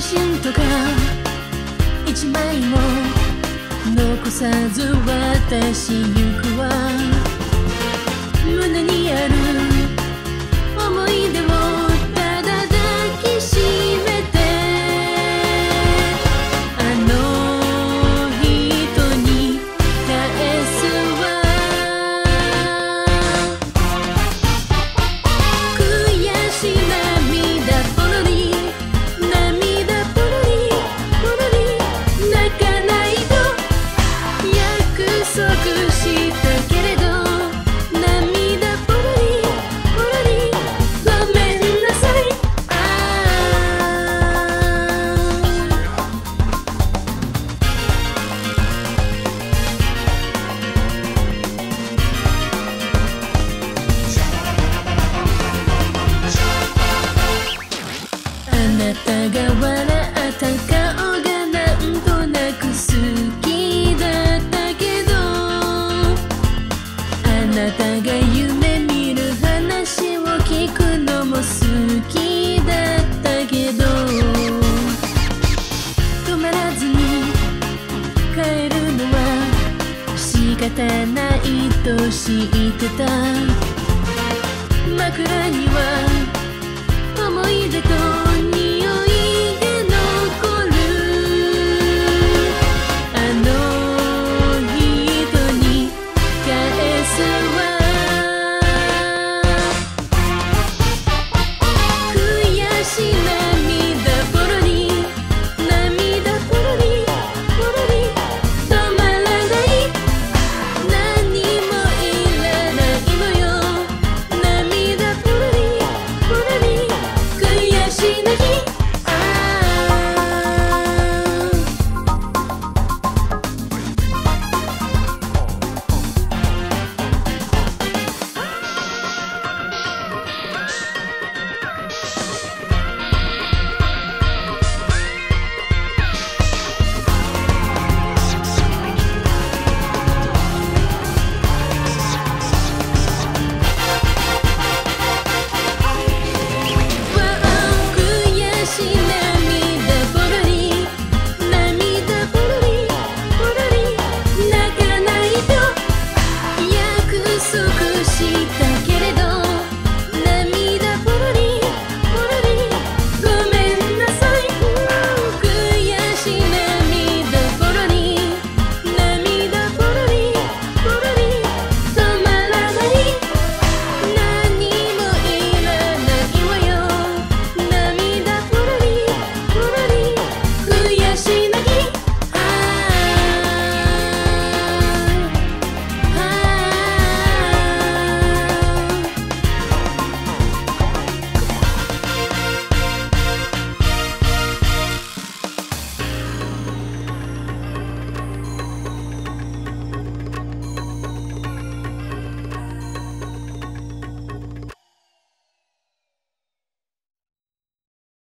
写真とか一枚も残さず私行くわ。ないと知ってた。枕には思い出と